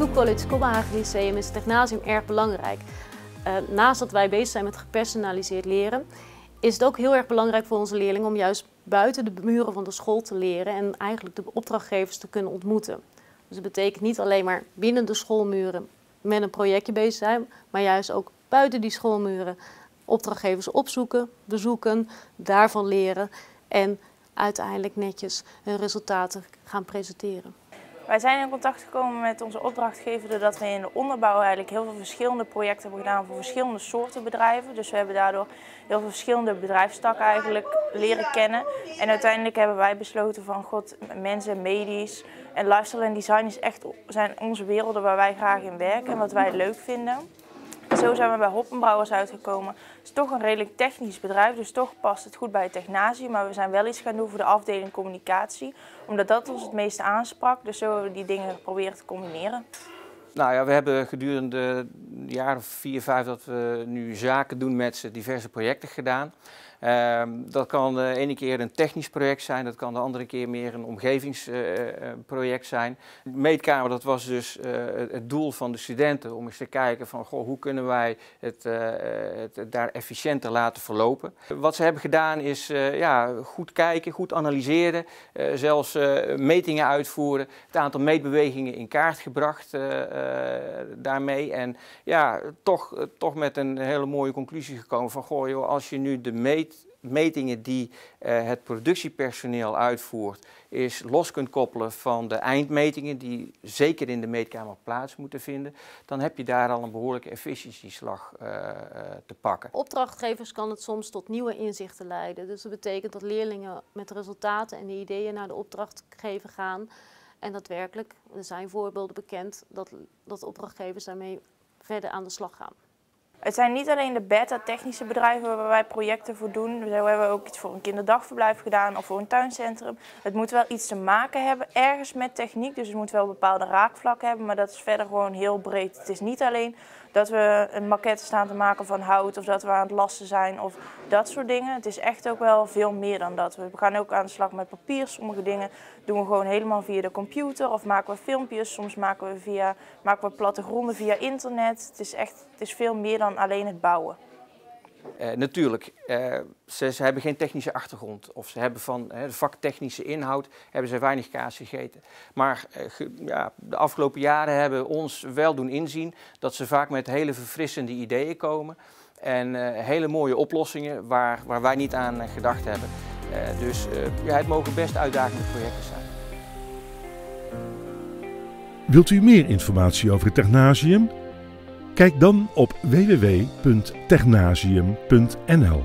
Toe College Kopenhagen Lyceum is Technasium erg belangrijk. Uh, naast dat wij bezig zijn met gepersonaliseerd leren, is het ook heel erg belangrijk voor onze leerlingen om juist buiten de muren van de school te leren en eigenlijk de opdrachtgevers te kunnen ontmoeten. Dus dat betekent niet alleen maar binnen de schoolmuren met een projectje bezig zijn, maar juist ook buiten die schoolmuren opdrachtgevers opzoeken, bezoeken, daarvan leren en uiteindelijk netjes hun resultaten gaan presenteren. Wij zijn in contact gekomen met onze opdrachtgever doordat we in de onderbouw eigenlijk heel veel verschillende projecten hebben gedaan voor verschillende soorten bedrijven. Dus we hebben daardoor heel veel verschillende bedrijfstakken eigenlijk leren kennen. En uiteindelijk hebben wij besloten van god, mensen, medisch en lifestyle en design is echt, zijn onze werelden waar wij graag in werken en wat wij leuk vinden. Zo zijn we bij Hoppenbrouwers uitgekomen. Het is toch een redelijk technisch bedrijf, dus toch past het goed bij het technasie. Maar we zijn wel iets gaan doen voor de afdeling communicatie, omdat dat ons het meeste aansprak. Dus zo hebben we die dingen geprobeerd te combineren. Nou ja, we hebben gedurende de jaren of vier, vijf dat we nu zaken doen met ze diverse projecten gedaan. Ehm, dat kan de ene keer een technisch project zijn, dat kan de andere keer meer een omgevingsproject zijn. De meetkamer, dat was dus het doel van de studenten om eens te kijken van goh, hoe kunnen wij het, het, daar efficiënter laten verlopen. Wat ze hebben gedaan is ja, goed kijken, goed analyseren, zelfs metingen uitvoeren, het aantal meetbewegingen in kaart gebracht daarmee. En ja, toch, toch met een hele mooie conclusie gekomen van goh, joh, als je nu de metingen die uh, het productiepersoneel uitvoert, is los kunt koppelen van de eindmetingen die zeker in de meetkamer plaats moeten vinden, dan heb je daar al een behoorlijke efficiëntieslag te pakken. Opdrachtgevers kan het soms tot nieuwe inzichten leiden. Dus dat betekent dat leerlingen met resultaten en de ideeën naar de opdrachtgever gaan. En daadwerkelijk, er zijn voorbeelden bekend dat, dat opdrachtgevers daarmee verder aan de slag gaan. Het zijn niet alleen de beta-technische bedrijven waar wij projecten voor doen. We hebben ook iets voor een kinderdagverblijf gedaan of voor een tuincentrum. Het moet wel iets te maken hebben ergens met techniek. Dus het moet wel bepaalde raakvlakken hebben. Maar dat is verder gewoon heel breed. Het is niet alleen dat we een maquette staan te maken van hout of dat we aan het lassen zijn of dat soort dingen. Het is echt ook wel veel meer dan dat. We gaan ook aan de slag met papier. Sommige dingen doen we gewoon helemaal via de computer of maken we filmpjes. Soms maken we, via, maken we plattegronden via internet. Het is echt het is veel meer dan alleen het bouwen. Uh, natuurlijk, uh, ze, ze, hebben geen technische achtergrond of ze hebben van uh, de vaktechnische inhoud hebben ze weinig kaas gegeten. Maar ge, ja, de afgelopen jaren hebben ons wel doen inzien dat ze vaak met hele verfrissende ideeën komen en hele mooie oplossingen waar, waar wij niet aan gedacht hebben. dus ja, het mogen best uitdagende projecten zijn. Wilt u meer informatie over het Technasium? Kijk dan op www.technasium.nl.